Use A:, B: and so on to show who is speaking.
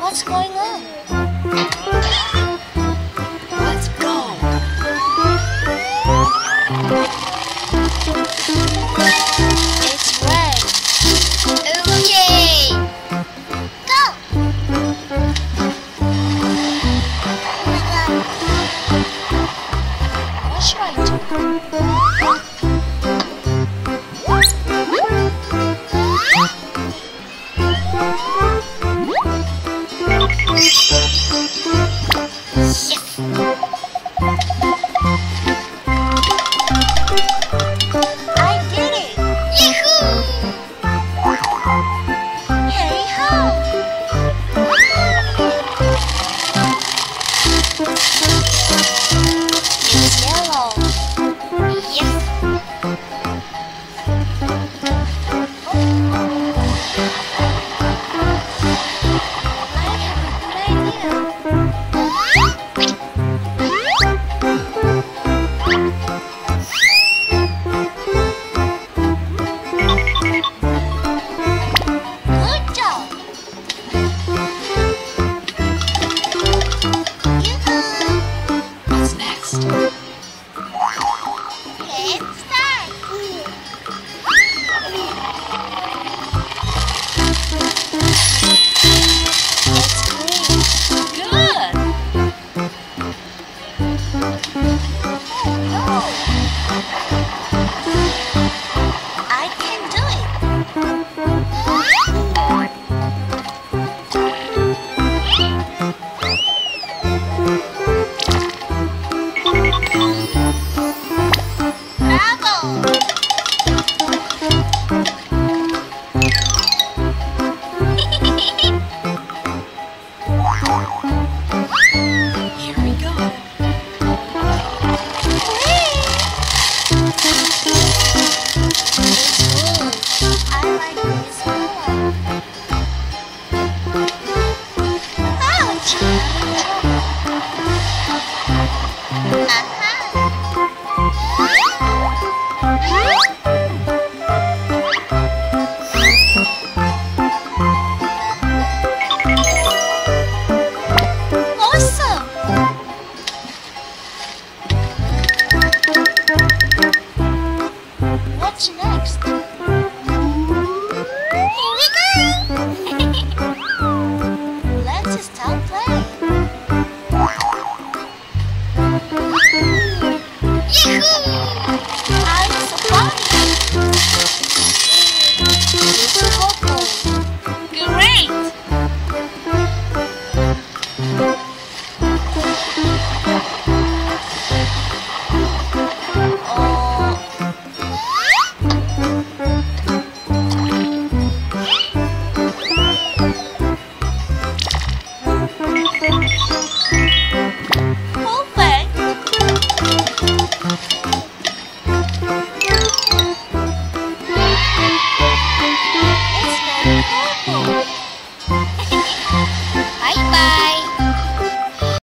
A: What's going it. What's next. Here we go!